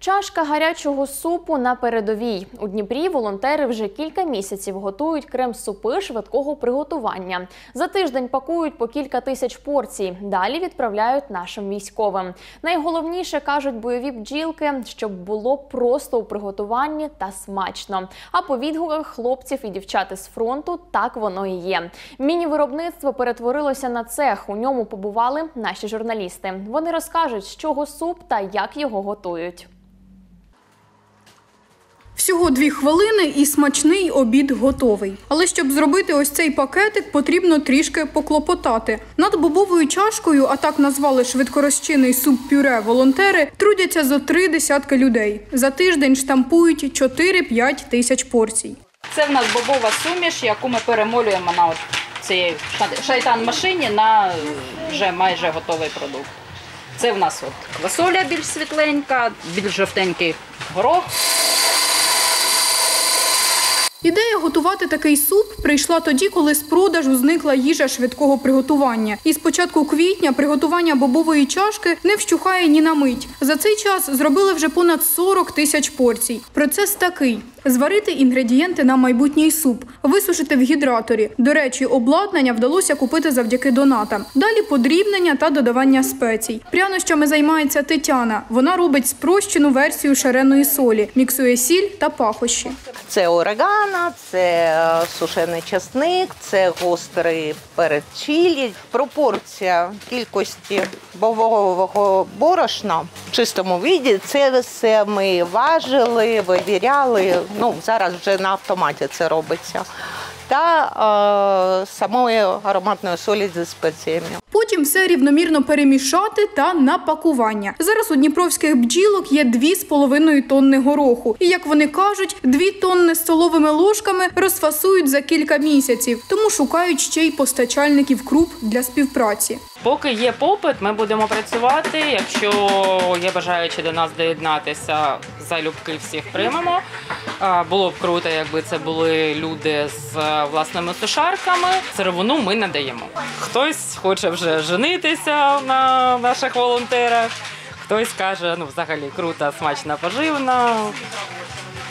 Чашка гарячого супу на передовій. У Дніпрі волонтери вже кілька місяців готують крем-супи швидкого приготування. За тиждень пакують по кілька тисяч порцій. Далі відправляють нашим військовим. Найголовніше кажуть бойові бджілки, щоб було просто у приготуванні та смачно. А по відгуках хлопців і дівчат із фронту так воно і є. Міні-виробництво перетворилося на цех. У ньому побували наші журналісти. Вони розкажуть, з чого суп та як його готують. Всього дві хвилини і смачний обід готовий. Але щоб зробити ось цей пакетик, потрібно трішки поклопотати. Над бобовою чашкою, а так назвали швидкорозчинний суп-пюре волонтери, трудяться зо три десятки людей. За тиждень штампують 4-5 тисяч порцій. Це в нас бобова суміш, яку ми перемолюємо на цієї шайтан-машині на вже майже готовий продукт. Це в нас от квасоля більш світленька, більш жовтенький горох. Ідея готувати такий суп прийшла тоді, коли з продажу зникла їжа швидкого приготування. І з початку квітня приготування бобової чашки не вщухає ні на мить. За цей час зробили вже понад 40 тисяч порцій. Процес такий: зварити інгредієнти на майбутній суп, висушити в гідраторі. До речі, обладнання вдалося купити завдяки донатам. Далі подрібнення та додавання спецій. Прянощами займається Тетяна. Вона робить спрощену версію шареної солі, міксує сіль та пахощі. Це орегано, це е, сушений часник, це гострий перець. Пропорція кількості бобового борошна в чистому віді. Це все ми важили, вивіряли. Ну зараз вже на автоматі це робиться. Та е, самої ароматної солі зі спеціями. Потім все рівномірно перемішати та на пакування. Зараз у дніпровських бджілок є 2,5 тонни гороху. І як вони кажуть, 2 тонни столовими ложками розфасують за кілька місяців, тому шукають ще й постачальників круп для співпраці. Поки є попит, ми будемо працювати. Якщо є бажаючі до нас доєднатися, залюбки всіх приймемо. Було б круто, якби це були люди з е, власними сушарками. Сировину ми надаємо. Хтось хоче вже женитися на наших волонтерах, хтось каже, ну взагалі круто, смачно, поживно.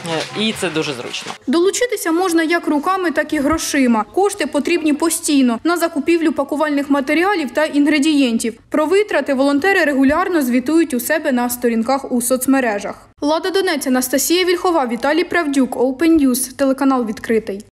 Е, І це дуже зручно. Долучитися можна як руками, так і грошима. Кошти потрібні постійно на закупівлю пакувальних матеріалів та інгредієнтів. Про витрати волонтери регулярно звітують у себе на сторінках у соцмережах. Лада Донець, Анастасія Вільхова, Віталій Правдюк, Open News, телеканал відкритий.